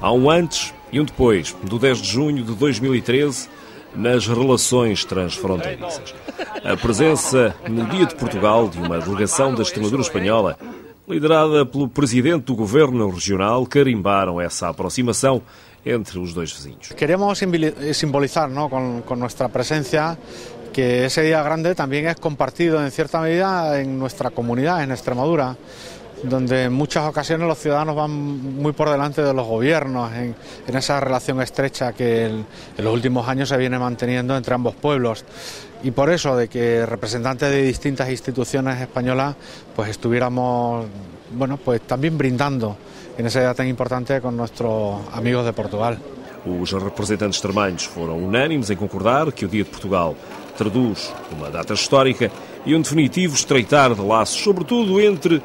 Há um antes e um depois, do 10 de junho de 2013, nas relações transfronteiriças. A presença no Dia de Portugal de uma delegação da Extremadura Espanhola, liderada pelo presidente do governo regional, carimbaram essa aproximação entre os dois vizinhos. Queremos simbolizar ¿no? con, con nuestra presencia que ese día grande también es compartido en cierta medida en nuestra comunidad, en Extremadura, donde en muchas ocasiones los ciudadanos van muy por delante de los gobiernos en, en esa relación estrecha que en, en los últimos años se viene manteniendo entre ambos pueblos. Y por eso de que representantes de distintas instituciones españolas pues estuviéramos bueno, pues también brindando en ese día tan importante con nuestros amigos de Portugal. Os representantes extremanhos foram unânimes em concordar que o Dia de Portugal traduz uma data histórica e um definitivo estreitar de laços, sobretudo entre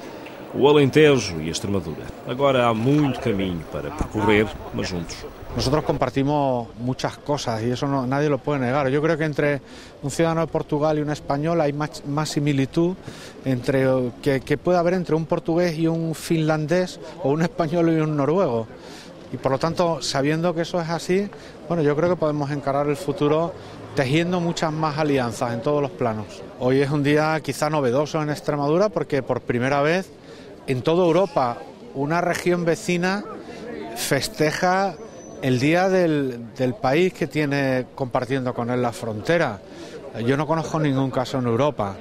o Alentejo e a Extremadura. Agora há muito caminho para percorrer, mas juntos. Nosotros compartimos muchas cosas y eso nadie lo puede negar. Yo creo que entre un ciudadano de Portugal y un español hay más, más similitud entre, que, que puede haber entre un portugués y un finlandés o un español y un noruego. Y por lo tanto, sabiendo que eso es así, bueno, yo creo que podemos encarar el futuro tejiendo muchas más alianzas en todos los planos. Hoy es un día quizá novedoso en Extremadura porque por primera vez en toda Europa una región vecina festeja el día del, país que tiene compartiendo con él la frontera. Yo no conozco ningún caso en Europa.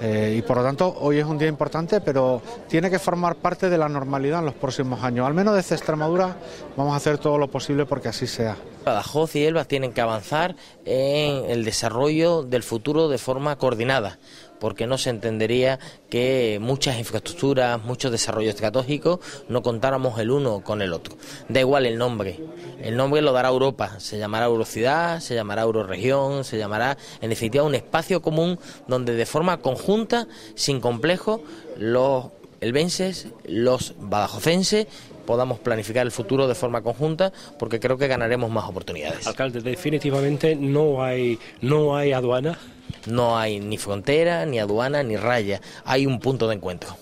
Eh, y por lo tanto hoy es un día importante, pero tiene que formar parte de la normalidad en los próximos años. Al menos desde Extremadura vamos a hacer todo lo posible porque así sea. Badajoz y Elba tienen que avanzar en el desarrollo del futuro de forma coordinada porque no se entendería que muchas infraestructuras, muchos desarrollos estratégicos no contáramos el uno con el otro. Da igual el nombre, el nombre lo dará Europa, se llamará Eurociudad, se llamará Euroregión, se llamará en definitiva un espacio común donde de forma conjunta, sin complejo, los elbenses, los badajocenses podamos planificar el futuro de forma conjunta porque creo que ganaremos más oportunidades. Alcalde, definitivamente no hay, no hay aduana. No hay ni frontera, ni aduana, ni raya. Hay un punto de encuentro.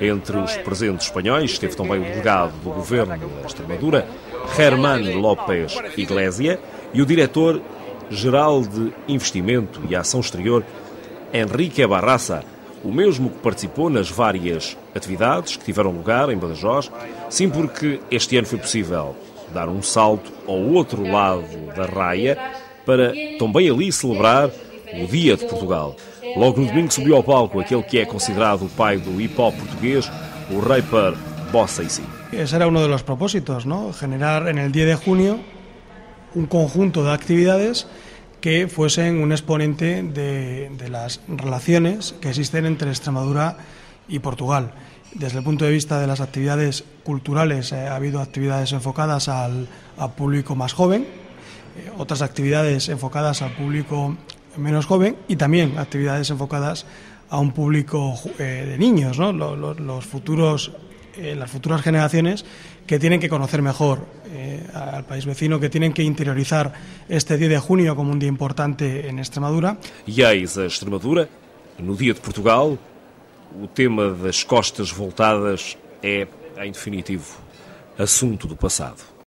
Entre os presentes espanhóis esteve também o delegado do governo da Extremadura, Germán López Iglesia, e o diretor-geral de Investimento e Ação Exterior, Enrique Barraça, o mesmo que participou nas várias atividades que tiveram lugar em Badajoz, sim porque este ano foi possível dar um salto ao outro lado da raia para também ali celebrar o Dia de Portugal. Logo no domingo subiu ao palco aquele que é considerado o pai do hip hop português, o rapper Bossa y Si. Ese era uno de los propósitos, ¿no? Generar en el 10 de junio un conjunto de actividades que fuesen un exponente de, las relaciones que existen entre Extremadura y Portugal. Desde el punto de vista de las actividades culturales, eh, ha habido actividades enfocadas al, al público más joven, eh, otras actividades enfocadas al público menos joven y también actividades enfocadas a un público eh, de niños, ¿no? los, futuros, eh, las futuras generaciones que tienen que conocer mejor eh, al país vecino, que tienen que interiorizar este 10 de junio como un día importante en Extremadura. E eis a Extremadura, no Dia de Portugal, o tema das costas voltadas é, em definitivo, assunto do passado.